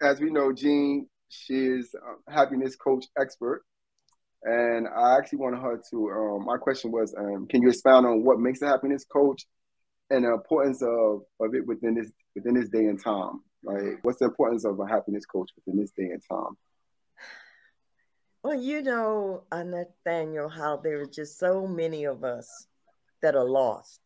as we know, Jean, she is a happiness coach expert. And I actually wanted her to, um, my question was, um, can you expound on what makes a happiness coach and the importance of, of it within this within this day and time? Like, what's the importance of a happiness coach within this day and time? Well, you know, Nathaniel, how there are just so many of us that are lost.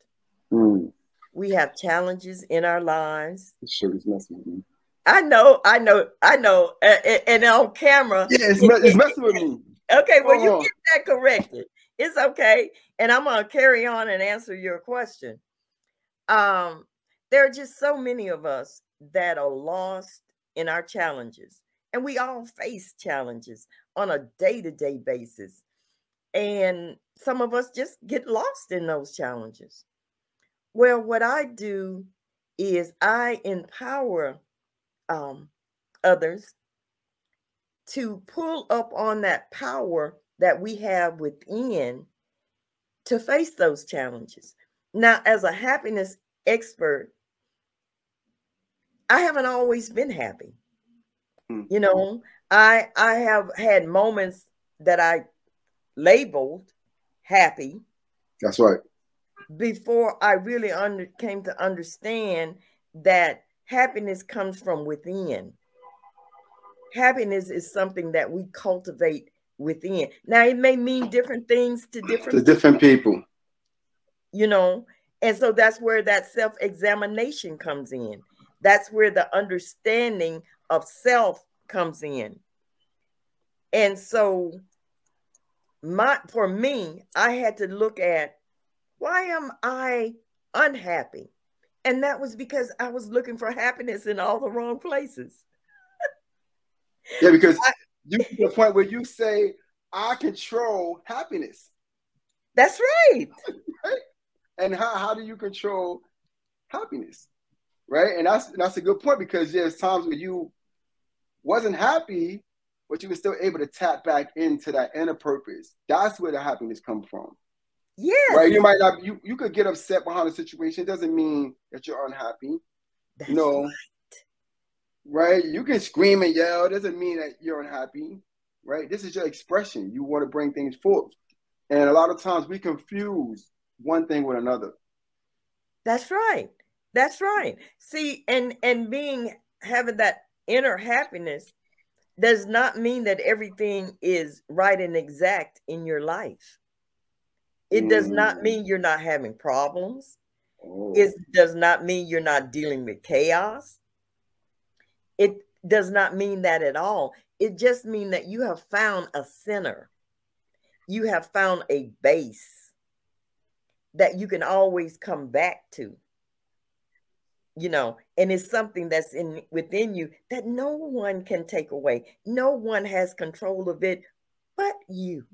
Mm. We have challenges in our lives. It sure is messing with me. I know, I know, I know. And, and on camera, yeah, it's, it's messing with me. Okay, well, you get that corrected. It's okay. And I'm going to carry on and answer your question. Um, there are just so many of us that are lost in our challenges. And we all face challenges on a day to day basis. And some of us just get lost in those challenges. Well, what I do is I empower um, others to pull up on that power that we have within to face those challenges. Now, as a happiness expert, I haven't always been happy. Mm-hmm. You know, I I have had moments that I labeled happy. That's right. Before I really under, came to understand that happiness comes from within happiness is something that we cultivate within. Now, it may mean different things to different to different people. You know, and so that's where that self-examination comes in. That's where the understanding of self comes in. And so my for me, I had to look at why am I unhappy? And that was because I was looking for happiness in all the wrong places. Yeah, because I, you to the point where you say, I control happiness. That's right. right? And how, how do you control happiness? Right. And that's that's a good point because there's times where you wasn't happy, but you were still able to tap back into that inner purpose. That's where the happiness comes from. Yeah. Right. You might not you, you could get upset behind a situation. It doesn't mean that you're unhappy. That's no. Right right? You can scream and yell. It doesn't mean that you're unhappy, right? This is your expression. You want to bring things forth. And a lot of times we confuse one thing with another. That's right. That's right. See, and and being having that inner happiness does not mean that everything is right and exact in your life. It does not mm. mean you're not having problems. Oh. It does not mean you're not dealing with chaos. It does not mean that at all. It just means that you have found a center. You have found a base that you can always come back to. You know, and it's something that's in within you that no one can take away. No one has control of it but you.